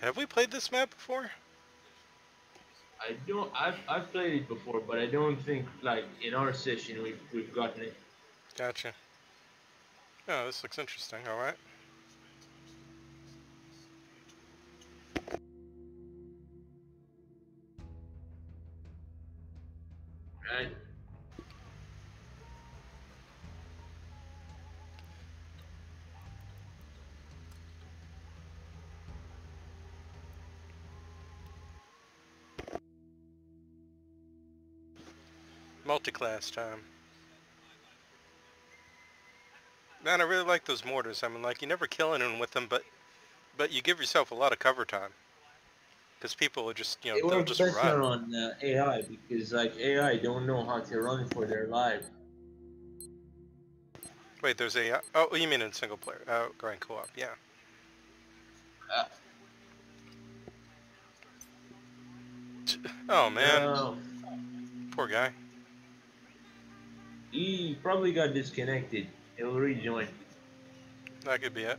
Have we played this map before? I don't. I've I've played it before, but I don't think like in our session we've we've gotten it. Gotcha. Oh, this looks interesting. All right. Right. Multi-class time. Man, I really like those mortars. I mean, like, you never kill anyone with them, but but you give yourself a lot of cover time. Because people are just, you know, It they'll just better run. on uh, AI because like AI don't know how to run for their life. Wait, there's a... Oh, you mean in single player. Oh, grand co-op, yeah. Uh, Oh, man. no. Poor guy. He probably got disconnected. He'll rejoin. That could be it.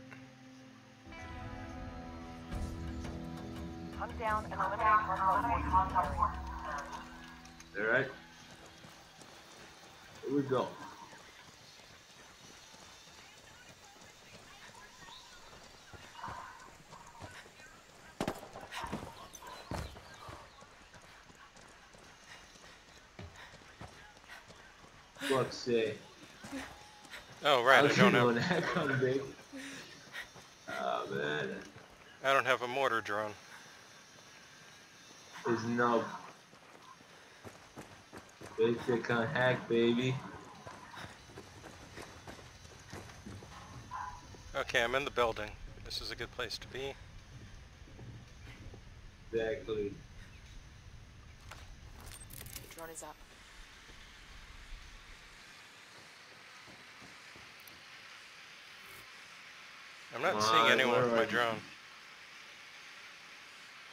Hunt down and eliminate hostile All right. Here we go. Fuck's sake. Oh, right, I How's don't you have... that come big? Oh ah, man. I don't have a mortar drone. There's no basic on hack baby. Okay, I'm in the building. This is a good place to be. Exactly. The drone is up. I'm not Come seeing anyone where with my drone.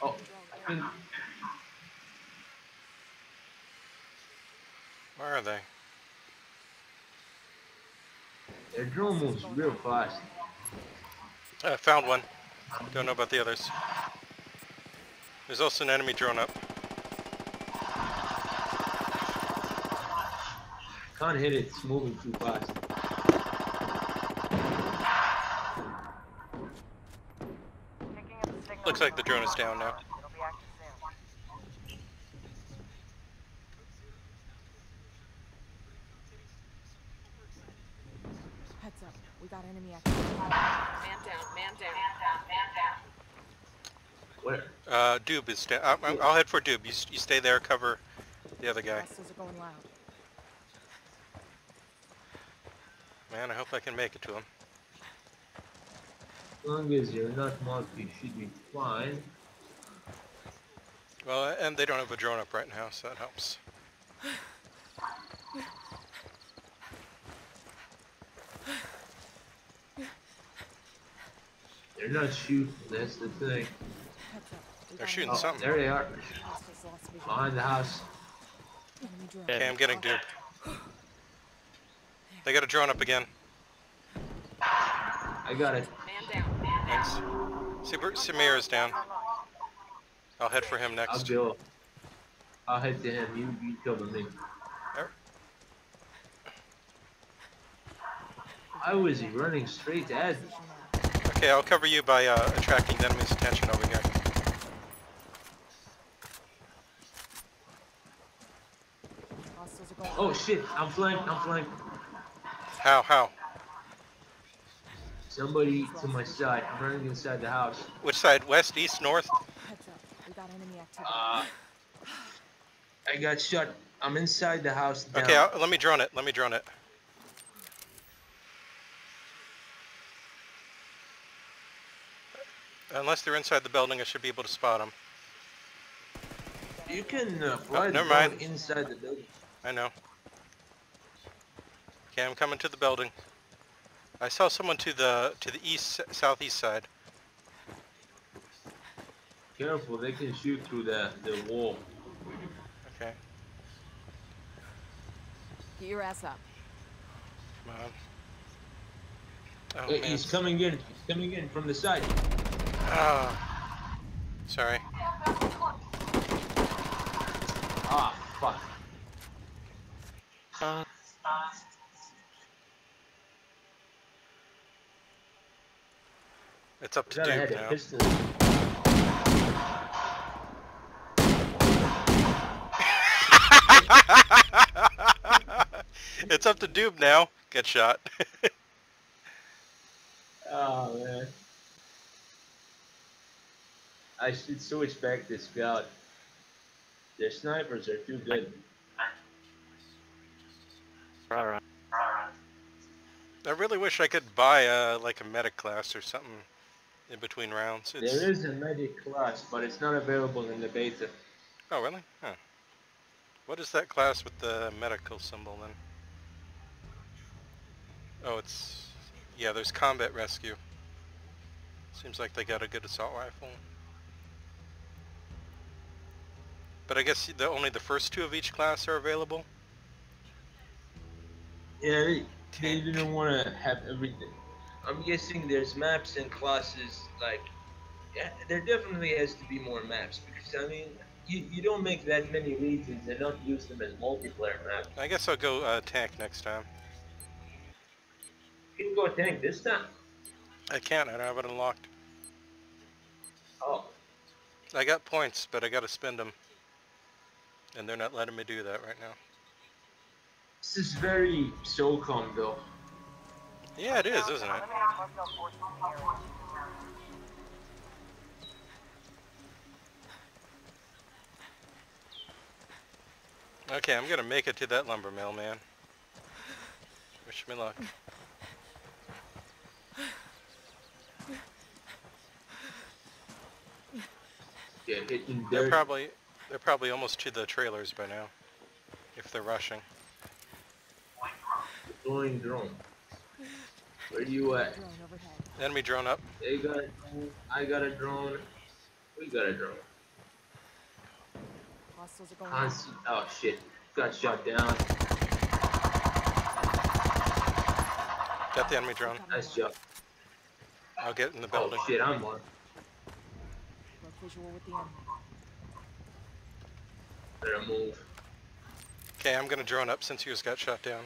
Oh, Where are they? their drone moves real fast. I found one. Don't know about the others. There's also an enemy drone up. Can't hit it, it's moving too fast. Picking up the signal. Looks like the drone is down now. It'll be active soon. Heads up. We got enemy activity. Man down, man down. Where? Uh, Doob is down. I'll, I'll head for Doob. You, s- you stay there, cover the other guy. Hostiles are going loud. Man, I hope I can make it to him. As long as you're not marked, you should be fine. Well, and they don't have a drone up right now, so that helps. They're not shooting, that's the thing. Heads up. We They're shooting Oh, something. there they are. Hostiles lost vision. Behind the house. Okay, I'm getting Doob. They got a drone up again. I got it. Man down, man down. Thanks. Super, Samir is down. I'll head for him next. I'll next. go. I'll head to him. You, you cover me. Er, Why was he running straight at me? Okay, I'll cover you by uh, attracting the enemy's attention over here. Hostiles are going Oh shit, I'm flanked, I'm flanked. How, how? Somebody to my side. I'm running inside the house. Which side? West, east, north? Heads up. We got enemy activity. Uh, I got shot. I'm inside the house. Down. Okay, I'll, let me drone it. Let me drone it. Unless they're inside the building, I should be able to spot them. You can uh, fly the never drone mind. inside the building. I know. Okay, I'm coming to the building. I saw someone to the to the east southeast side. Careful, they can shoot through the, the wall. Okay, Get your ass up. come on. Oh Hey, he's coming in. He's coming in from the side. Ah. Sorry. Ah, fuck. Uh, It's up to Forgot Duke now. pistol. it's up to Doob now. Get shot. Oh man. I should so expect this scout. Their snipers are too good. right, right. I really wish I could buy uh, like a meta class or something in between rounds. It's... There is a medic class, but it's not available in the beta. Oh, really? Huh. What is that class with the medical symbol then? Oh, it's... Yeah, there's combat rescue. Seems like they got a good assault rifle. But I guess the, only the first two of each class are available? Yeah, they, they didn't want to have everything. I'm guessing there's maps and classes like. Yeah, there definitely has to be more maps because I mean, you, you don't make that many regions and not use them as multiplayer maps. I guess I'll go uh, tank next time. You can go tank this time. I can't, I don't have it unlocked. Oh, I got points, but I gotta spend them. And they're not letting me do that right now. this is very SOCOM though. Yeah, it is, isn't it? Eliminate hostile forces in the area. Okay, I'm gonna make it to that lumber mill, man. Wish me luck. Yeah, They're probably they're probably almost to the trailers by now. If they're rushing. Deploying drone. Where are you at? Enemy drone up. They got a drone. I got a drone. We got a drone. Hostiles are going Hans- oh shit. Got shot down. Got the enemy drone. Nice job. I'll get in the building. Oh building. shit, I'm on. Broke visual with the enemy. Better move. Okay, I'm gonna drone up since yours got shot down.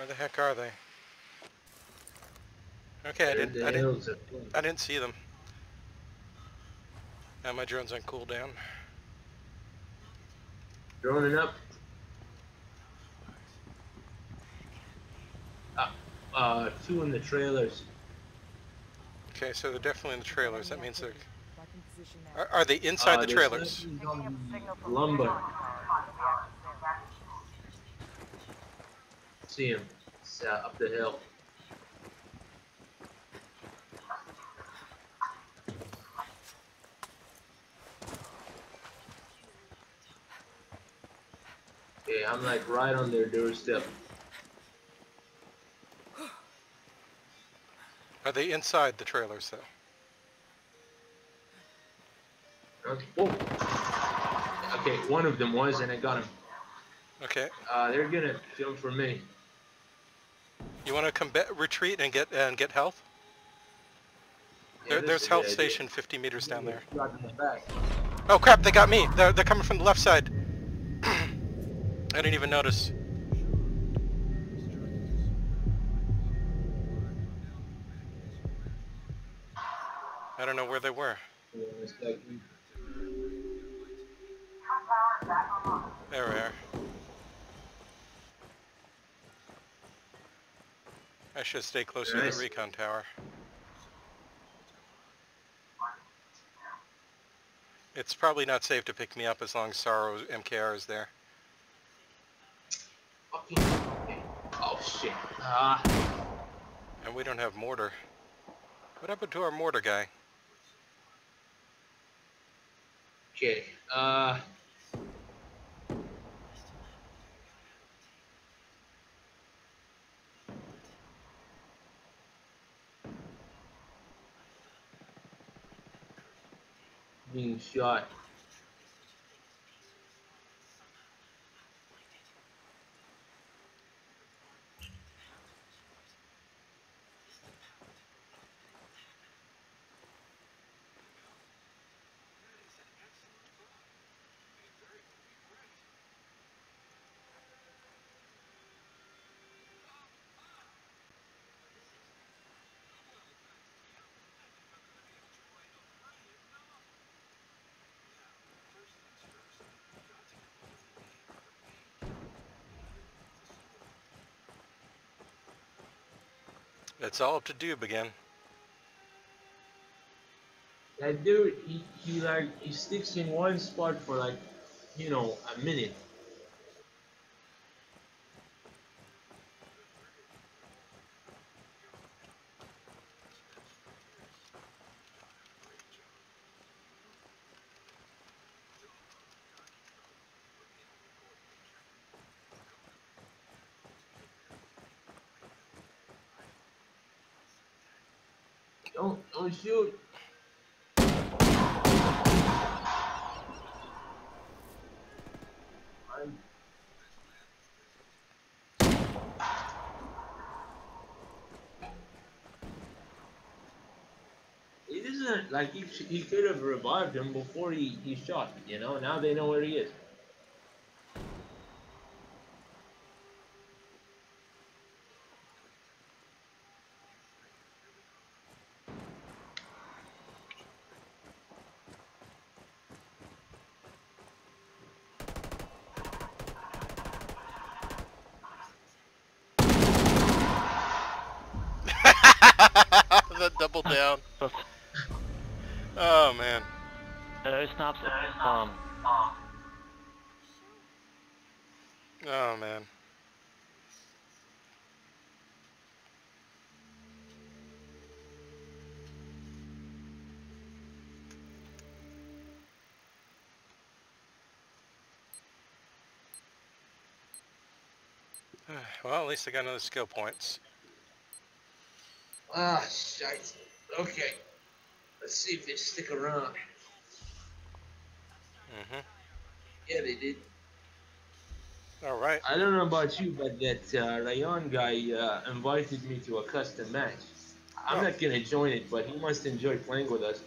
Where the heck are they? Okay, I didn't the I didn't hills are- I didn't see them. Now my drone's on cooldown. Droning up. Uh, uh, two in the trailers. Okay, so they're definitely in the trailers. That means they're Marking position now. are, are they inside Uh, the trailers? snipers Picking up on a signal the from Lumber. the actions there. See him. It's, uh, up the hill. Okay, I'm like right on their doorstep. Are they inside the trailers though? Oh. Okay, one of them was, and I got him. Okay. Uh, they're gonna film for me. You want to come retreat and get and get health? Yeah, there, there's health station 50 meters down there. Shot in the back. Oh crap! They got me. They're they're coming from the left side. I didn't even notice. I don't know where they were. Hold on a second. There we are. I should stay closer to Nice. the recon tower. It's probably not safe to pick me up as long as Sorrow MKR is there. Fucking. Okay. Oh shit. Ah. And we don't have mortar. What happened to our mortar guy? Okay. Uh. Being shot. It's all up to Doob again. That dude, he, he like he sticks in one spot for like, you know, a minute. Don't don't shoot. I'm It isn't like he, he could have revived him before he, he shot, you know? Now they know where he is. The double down. Oh man. Uh, snaps. Um, Oh man. Well, at least I got another skill points. Ah, shite. Okay. Let's see if they stick around. hmm Yeah, they did. All right. I don't know about you, but that uh, Rayon guy uh, invited me to a custom match. I'm Oh. not gonna join it, but he must enjoy playing with us.